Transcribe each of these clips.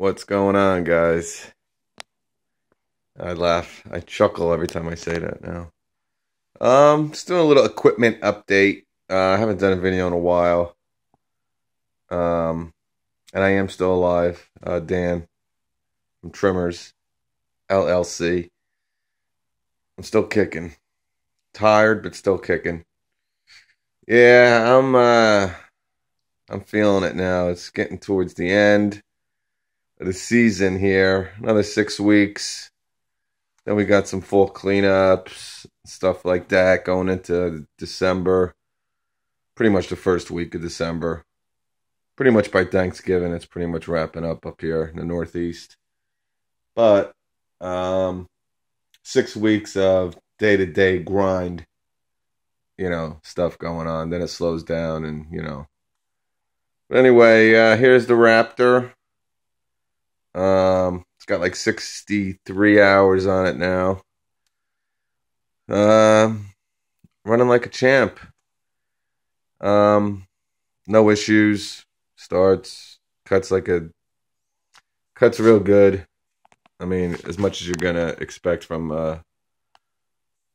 What's going on, guys? I laugh. I chuckle every time I say that now. Um, just doing a little equipment update. Uh, I haven't done a video in a while. Um, and I am still alive. Uh, Dan from Trimmers LLC. I'm still kicking. Tired, but still kicking. Yeah, I'm. Uh, I'm feeling it now. It's getting towards the end the season here. Another six weeks. Then we got some full cleanups, stuff like that going into December. Pretty much the first week of December. Pretty much by Thanksgiving, it's pretty much wrapping up up here in the Northeast. But um, six weeks of day to day grind, you know, stuff going on. Then it slows down and, you know, but anyway, uh, here's the Raptor. Um, it's got like 63 hours on it now. Um, running like a champ. Um, no issues. Starts, cuts like a, cuts real good. I mean, as much as you're gonna expect from, uh,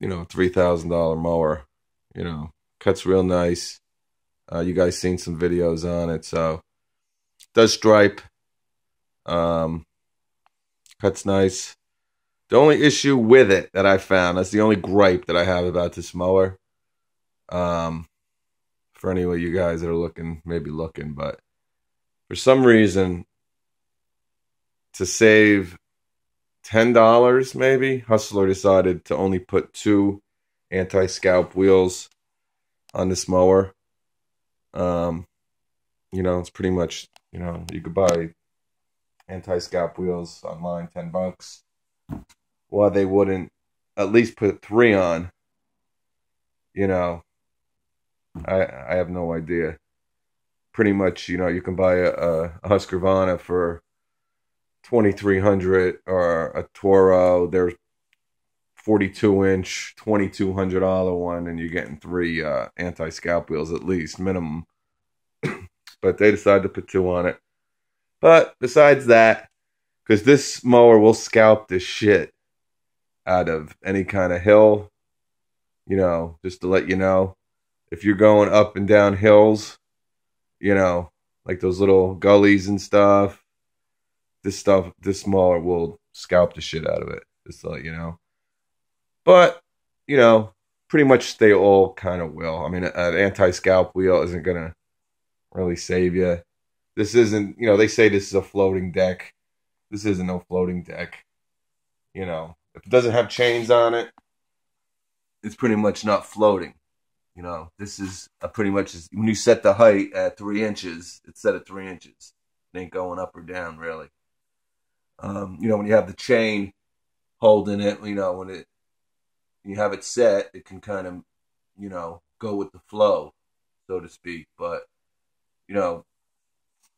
you know, three thousand dollar mower. You know, cuts real nice. Uh, you guys seen some videos on it, so does stripe. Um, cuts nice. The only issue with it that I found, that's the only gripe that I have about this mower. Um, for any of you guys that are looking, maybe looking, but for some reason, to save ten dollars, maybe Hustler decided to only put two anti-scalp wheels on this mower. Um, you know, it's pretty much, you know, you could buy anti-scalp wheels online, 10 bucks. Why they wouldn't at least put three on, you know, I I have no idea. Pretty much, you know, you can buy a, a Husqvarna for 2300 or a Toro. There's 42 inch, $2,200 one, and you're getting three uh, anti scalp wheels at least, minimum. but they decided to put two on it. But besides that, because this mower will scalp the shit out of any kind of hill, you know, just to let you know, if you're going up and down hills, you know, like those little gullies and stuff, this stuff, this mower will scalp the shit out of it, just to let you know. But, you know, pretty much they all kind of will. I mean, an anti scalp wheel isn't going to really save you. This isn't, you know, they say this is a floating deck. This isn't no floating deck. You know, if it doesn't have chains on it, it's pretty much not floating. You know, this is a pretty much when you set the height at three inches, it's set at three inches. It ain't going up or down really. Um, you know, when you have the chain holding it, you know, when it you have it set, it can kind of, you know, go with the flow, so to speak. But, you know,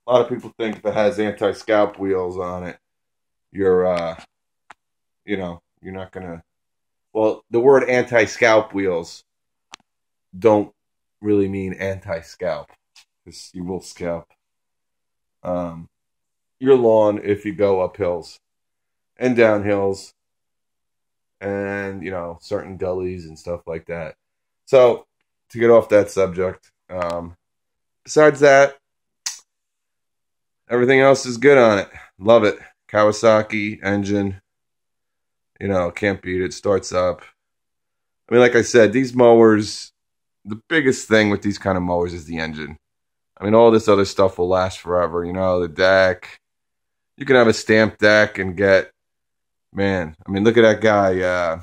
a lot of people think if it has anti scalp wheels on it, you're, uh, you know, you're not to. Well, the word anti scalp wheels don't really mean anti scalp because you will scalp um, your lawn if you go up hills and down hills and you know certain gullies and stuff like that. So to get off that subject, um, besides that, everything else is good on it. Love it. Kawasaki engine. You know, can't beat it. Starts up. I mean, like I said, these mowers, the biggest thing with these kind of mowers is the engine. I mean, all this other stuff will last forever. You know, the deck. You can have a stamped deck and get man, I mean, look at that guy. Uh,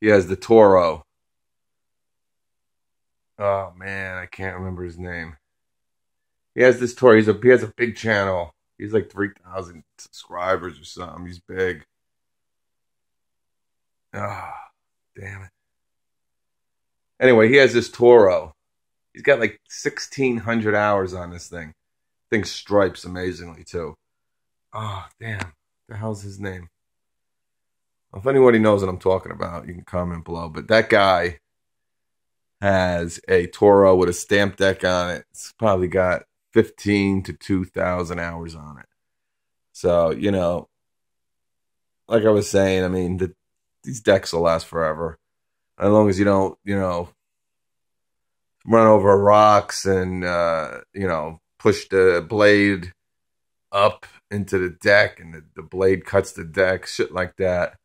he has the Toro. Oh man, I can't remember his name. He has this Toro. He's a he has a big channel. He's like three thousand subscribers or something. He's big. Ah, oh, damn it. Anyway, he has this Toro. He's got like sixteen hundred hours on this thing. Thing stripes amazingly too. Oh damn the hell's his name? If anybody knows what I'm talking about, you can comment below. But that guy has a Toro with a stamp deck on it. It's probably got 15 to 2,000 hours on it. So you know, like I was saying, I mean, the, these decks will last forever, as long as you don't, you know, run over rocks and uh, you know push the blade up into the deck and the, the blade cuts the deck, shit like that.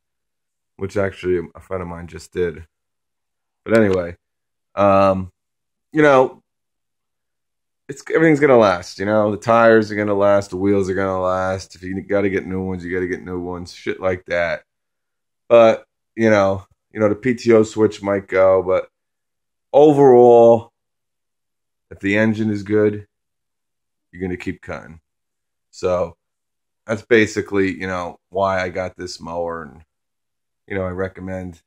Which actually a friend of mine just did. But anyway, um, you know, it's everything's gonna last. You know, the tires are gonna last, the wheels are gonna last. If you got to get new ones, you got to get new ones, shit like that. But you know, you know, the PTO switch might go, but overall, if the engine is good, you're gonna keep cutting. So that's basically, you know, why I got this mower, and you know, I recommend.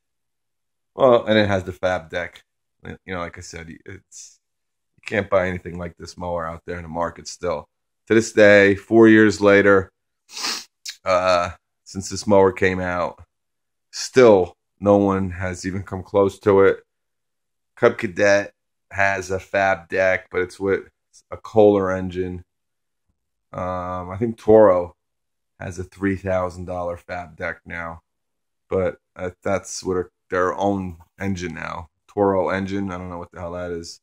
Well, and it has the fab deck. You know, like I said, it's can't buy anything like this mower out there in the market still. To this day, four years later, uh, since this mower came out, still no one has even come close to it. Cub Cadet has a fab deck, but it's with a Kohler engine. Um, I think Toro has a three thousand dollar fab deck now, but uh, that's with their own engine now. Toro engine. I don't know what the hell that is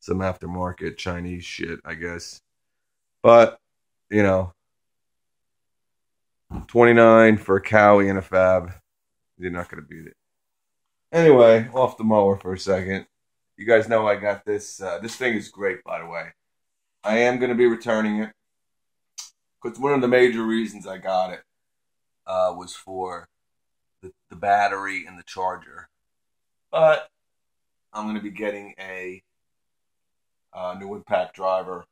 some aftermarket Chinese shit, I guess. But, you know, 29 for a Kawi and a Fab. You're not going to beat it. Anyway, off the mower for a second. You guys know I got this. Uh, this thing is great, by the way. I am going to be returning it. Because one of the major reasons I got it uh, was for the, the battery and the charger. But I'm going to be getting a uh, new impact driver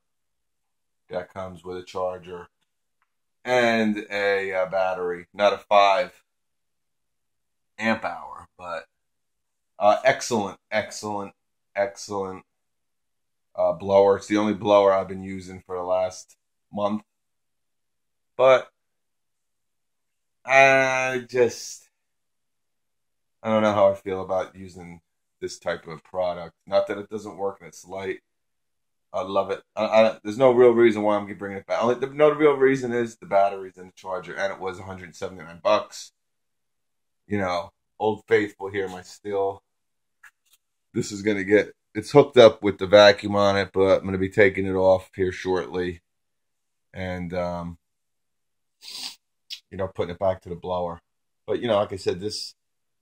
that comes with a charger and a uh, battery, not a five amp hour, but uh, excellent, excellent, excellent uh, blower. It's the only blower I've been using for the last month, but I just I don't know how I feel about using this type of product. Not that it doesn't work and it's light, I love it. I, I, there's no real reason why I'm bringing it back. Only the, no real reason is the batteries and the charger, and it was 179 bucks. You know, old faithful here, my Stihl. This is gonna get. It's hooked up with the vacuum on it, but I'm gonna be taking it off here shortly, and um, you know, putting it back to the blower. But you know, like I said, this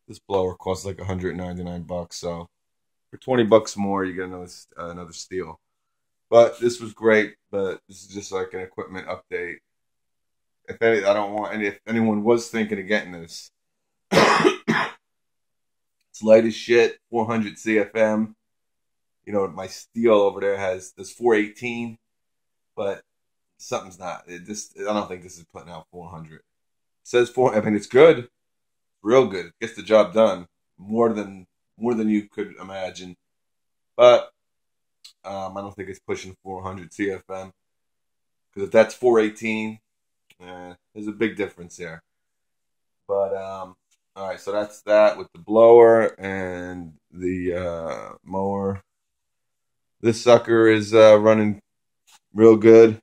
this blower costs like 199 bucks, so for 20 bucks more, you get another uh, another Stihl. But this was great. But this is just like an equipment update. If any, I don't want any. If anyone was thinking of getting this, it's light as shit. 400 CFM. You know, my Stihl over there has this 418, but something's not. It just I don't think this is putting out 400. It says four. I mean, it's good, real good. It gets the job done more than more than you could imagine. But um, I don't think it's pushing 400 CFM because if that's 418, eh, there's a big difference there. But um, all right, so that's that with the blower and the uh, mower. This sucker is uh, running real good.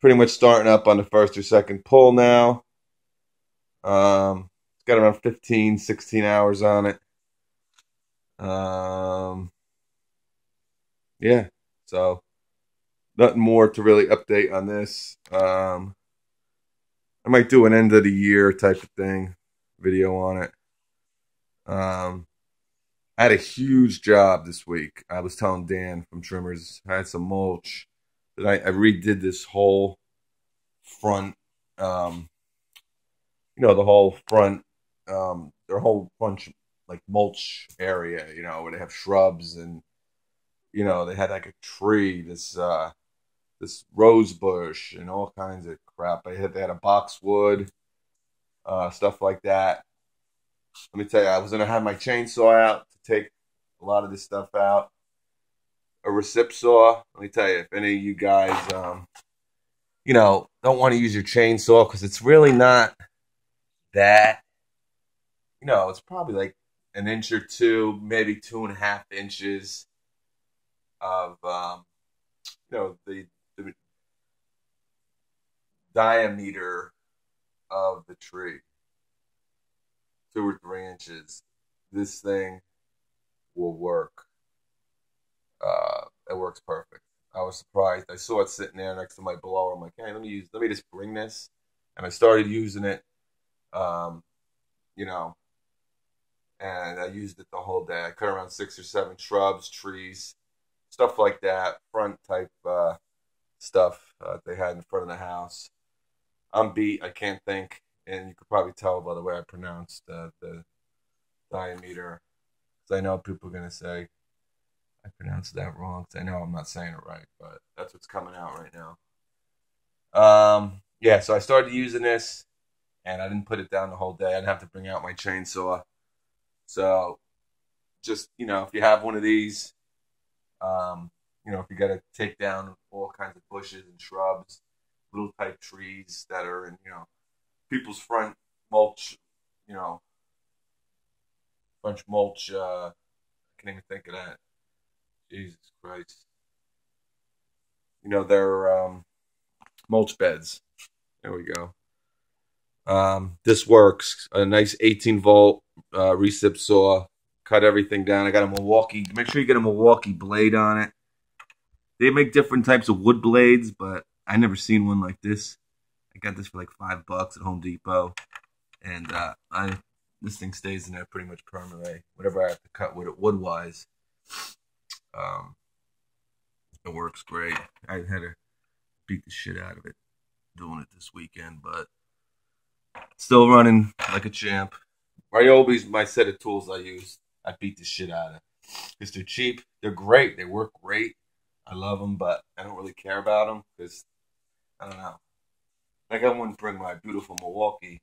Pretty much starting up on the first or second pull now. Um, it's got around 15, 16 hours on it. Um, yeah, so nothing more to really update on this. Um, I might do an end of the year type of thing, video on it. Um, I had a huge job this week. I was telling Dan from Trimmers, I had some mulch that I, I redid this whole front, um, you know, the whole front, um, their whole bunch like mulch area, you know, where they have shrubs and you know, they had like a tree, this uh this rose bush and all kinds of crap. They had they had a boxwood, uh, stuff like that. Let me tell you, I was gonna have my chainsaw out to take a lot of this stuff out. A recip saw. Let me tell you, if any of you guys, um, you know, don't want to use your chainsaw because it's really not that. You know, it's probably like an inch or two, maybe two and a half inches of um, you know the, the diameter of the tree, two or three inches, this thing will work. Uh, it works perfect. I was surprised. I saw it sitting there next to my blower. I'm like, hey, let me use, let me just bring this, and I started using it. Um, you know, and I used it the whole day. I cut around six or seven shrubs, trees, stuff like that, front type uh, stuff uh, they had in front of the house. I'm beat. I can't think, and you could probably tell by the way I pronounced uh, the diameter, because I know people are gonna say I pronounced that wrong. Cause I know I'm not saying it right, but that's what's coming out right now. Um, yeah. So I started using this, and I didn't put it down the whole day. I didn't have to bring out my chainsaw. So, just you know, if you have one of these, um, you know, if you got to take down all kinds of bushes and shrubs, little type trees that are in, you know, people's front mulch, you know, bunch mulch. Uh, I can't even think of that. Jesus Christ. You know, they're um, mulch beds. There we go. Um, this works. A nice 18 volt uh, recip saw. Cut everything down. I got a Milwaukee. Make sure you get a Milwaukee blade on it. They make different types of wood blades, but I never seen one like this. I got this for like five bucks at Home Depot, and uh, I this thing stays in there pretty much permanently. Whatever I have to cut with it wood wise, um, it works great. I had to beat the shit out of it doing it this weekend, but still running like a champ. Ryobi's my set of tools I use. I beat the shit out of because they're cheap. They're great. They work great. I love them, but I don't really care about them because I don't know. Like I wouldn't bring my beautiful Milwaukee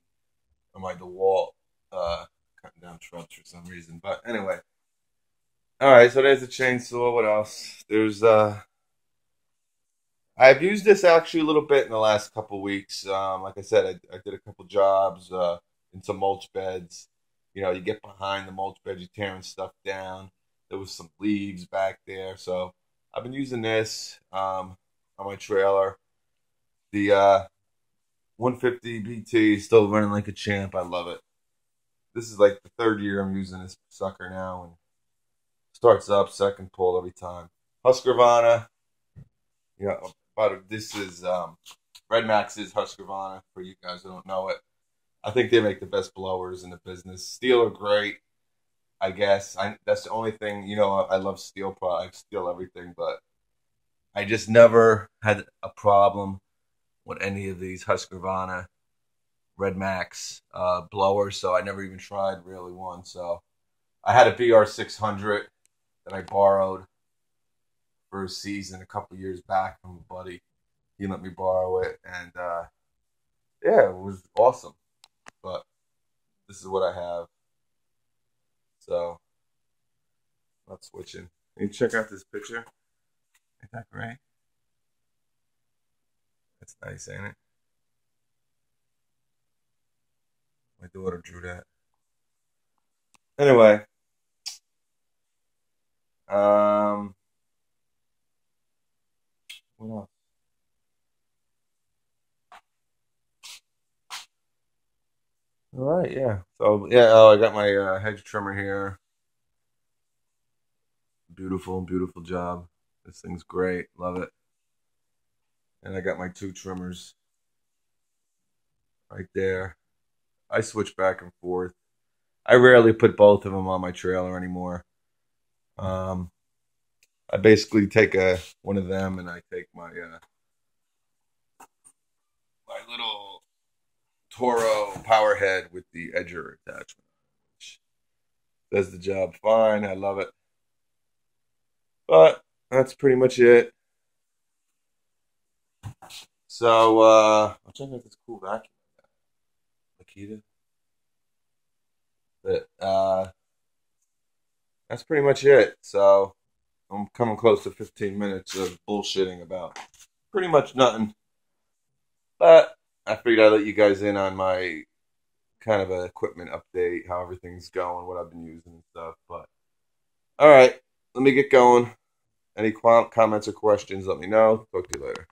or my DeWalt uh, cutting down shrubs for some reason. But anyway, all right. So there's a chainsaw. What else? There's uh. I've used this actually a little bit in the last couple weeks. Um, like I said, I, I did a couple jobs uh, in some mulch beds. You know, you get behind the mulch vegetarian stuff down. There was some leaves back there, so I've been using this um, on my trailer. The uh, 150 BT is still running like a champ. I love it. This is like the third year I'm using this sucker now, and starts up second pull every time. Husqvarna, know, but this is um, RedMax's Husqvarna for you guys who don't know it. I think they make the best blowers in the business. Stihl are great, I guess. I, that's the only thing, you know, I love Stihl products, Stihl everything, but I just never had a problem with any of these Husqvarna RedMax uh, blowers, so I never even tried really one. So I had a BR600 that I borrowed for a season a couple years back from a buddy. He let me borrow it, and uh, yeah, it was awesome. But this is what I have. So, not switching. You check out this picture? Ain't that great? That's nice, ain't it? My daughter drew that. Anyway. Um, what else? All right, yeah. So yeah, oh, I got my uh, hedge trimmer here. Beautiful, beautiful job. This thing's great. Love it. And I got my two trimmers right there. I switch back and forth. I rarely put both of them on my trailer anymore. Um, I basically take a one of them and I take my uh, my little Toro power head with the edger attachment, which does the job fine. I love it. But that's pretty much it. So uh I'll check out this cool vacuum Makita. But uh that's pretty much it. So I'm coming close to 15 minutes of bullshitting about pretty much nothing. But I figured I'd let you guys in on my kind of a equipment update, how everything's going, what I've been using and stuff. But all right, let me get going. Any comments or questions, let me know. Talk to you later.